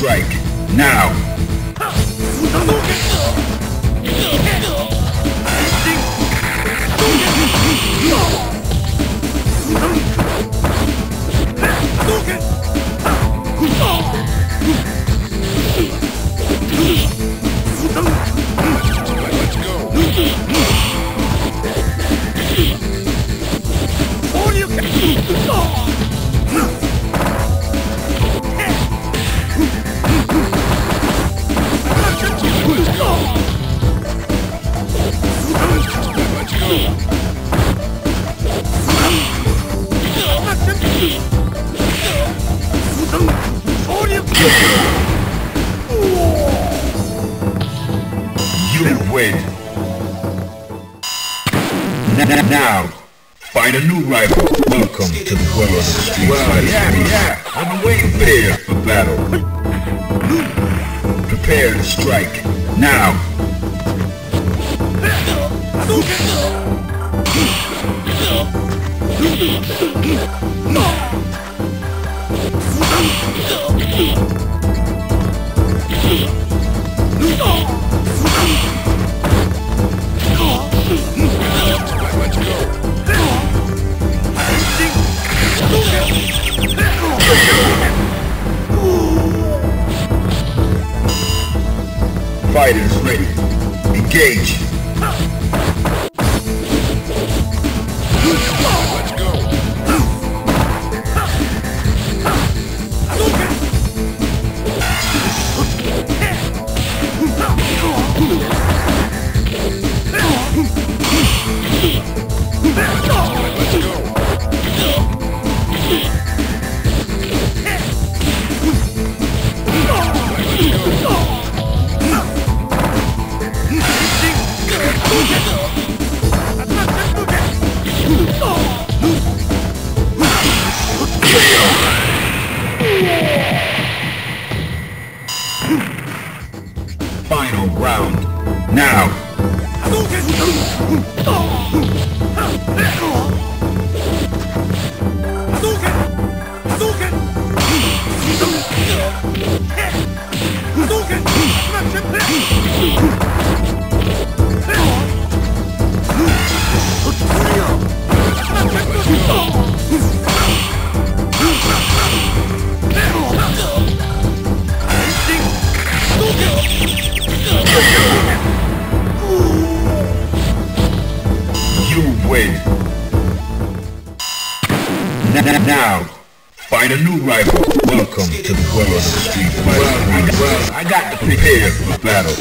Strike. Now. You win. N- Now, find a new rival. Welcome to the world of Street Fighter. Yeah, yeah. I'm waiting Prepare for battle. Prepare to strike. Now. Engage. You win. Now, find a new rival. Welcome to the world of Street Fighter. I, got to prepare for battle.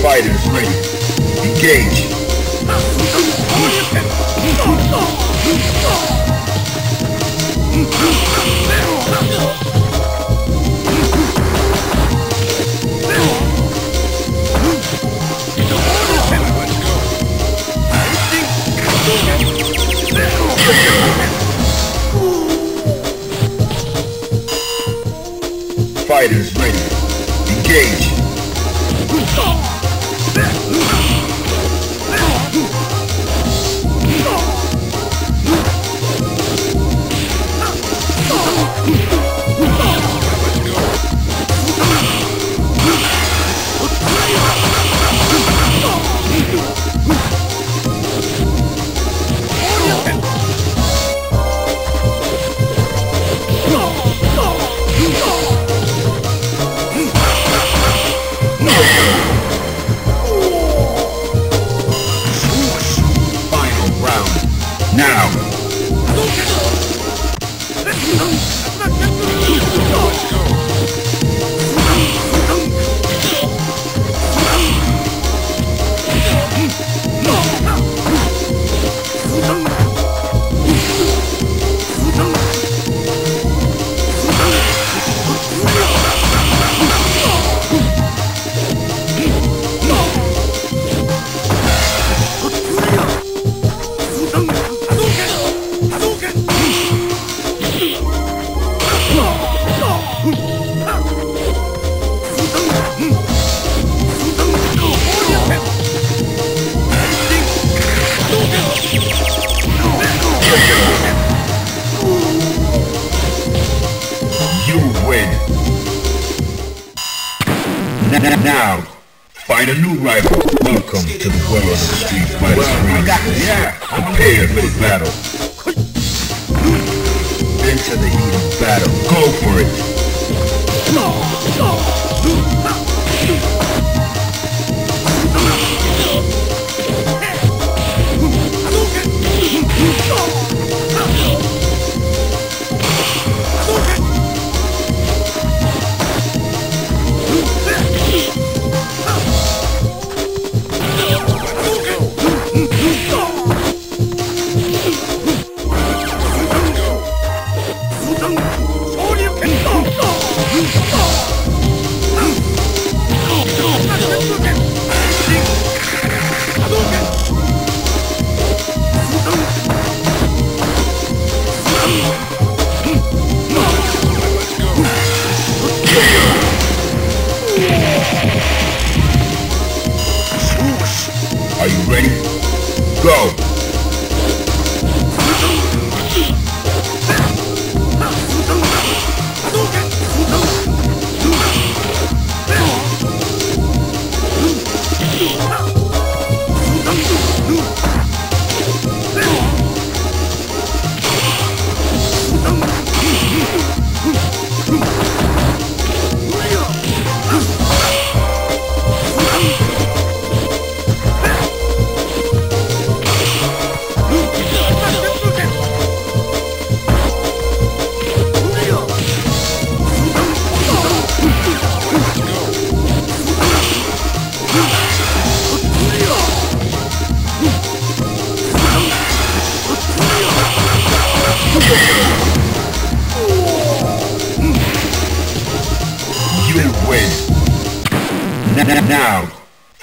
Fighters ready. Engage. Fighters Now, find a new rival. Welcome to the world of the Street Fighter well, Yeah, prepare for the battle. Into the heat of battle. Go for it.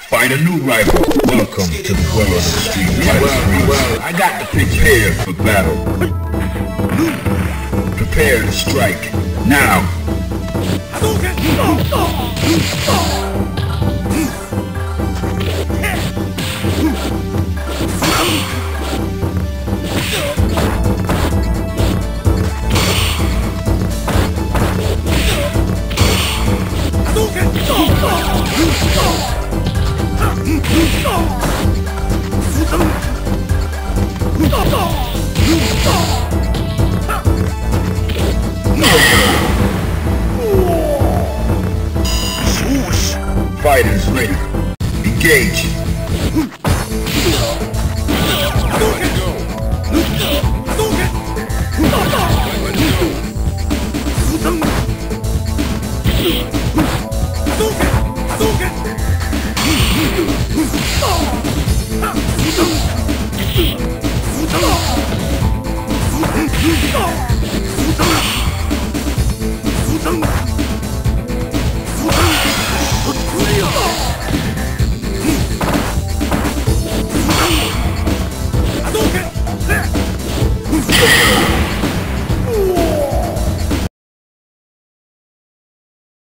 Find a new rival. Welcome to the world of the street. Well, well, I got to prepare for battle. Prepare to strike. Now.